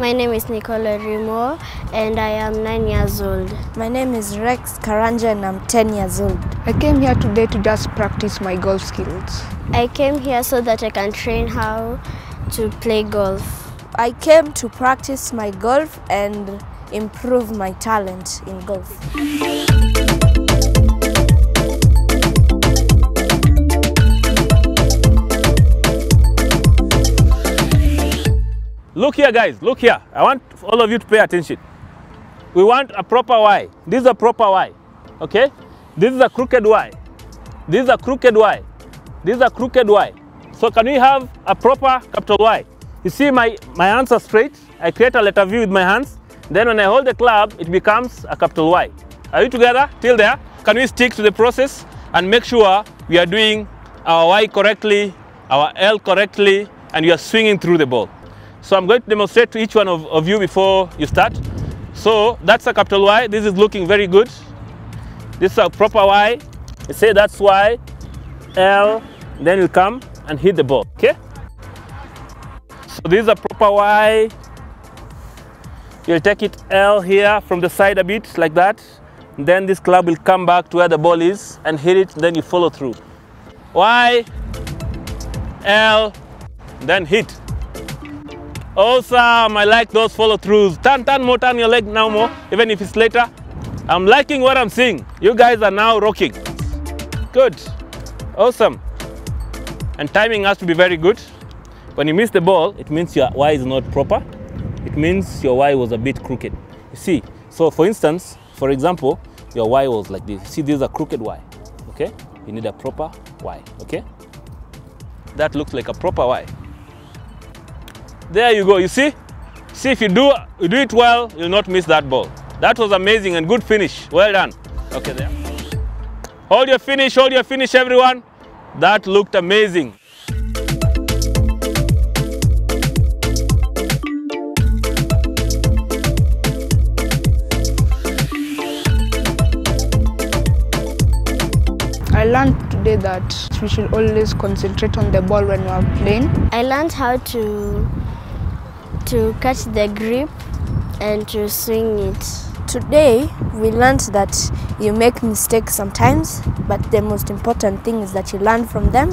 My name is Nicola Rimo and I am 9 years old. My name is Rex Karanja and I'm 10 years old. I came here today to just practice my golf skills. I came here so that I can train how to play golf. I came to practice my golf and improve my talent in golf. Look here, guys. Look here. I want all of you to pay attention. We want a proper Y. This is a proper Y. Okay? This is a crooked Y. This is a crooked Y. This is a crooked Y. So can we have a proper capital Y? You see my, my hands are straight. I create a letter V with my hands. Then when I hold the club, it becomes a capital Y. Are you together till there? Can we stick to the process and make sure we are doing our Y correctly, our L correctly, and we are swinging through the ball. So I'm going to demonstrate to each one of, of you before you start. So that's a capital Y. This is looking very good. This is a proper Y. You say that's Y, L, then you come and hit the ball, okay? So this is a proper Y. You'll take it L here from the side a bit, like that. Then this club will come back to where the ball is and hit it, then you follow through. Y, L, then hit. Awesome, I like those follow throughs. Turn, turn more, turn your leg now more, even if it's later. I'm liking what I'm seeing. You guys are now rocking. Good, awesome. And timing has to be very good. When you miss the ball, it means your Y is not proper. It means your Y was a bit crooked. You see, so for instance, for example, your Y was like this. See, this is a crooked Y, okay? You need a proper Y, okay? That looks like a proper Y. There you go. You see? See if you do you do it well, you'll not miss that ball. That was amazing and good finish. Well done. Okay, there. Hold your finish, hold your finish, everyone. That looked amazing. I learned today that we should always concentrate on the ball when we are playing. I learned how to to catch the grip and to swing it. Today, we learned that you make mistakes sometimes, but the most important thing is that you learn from them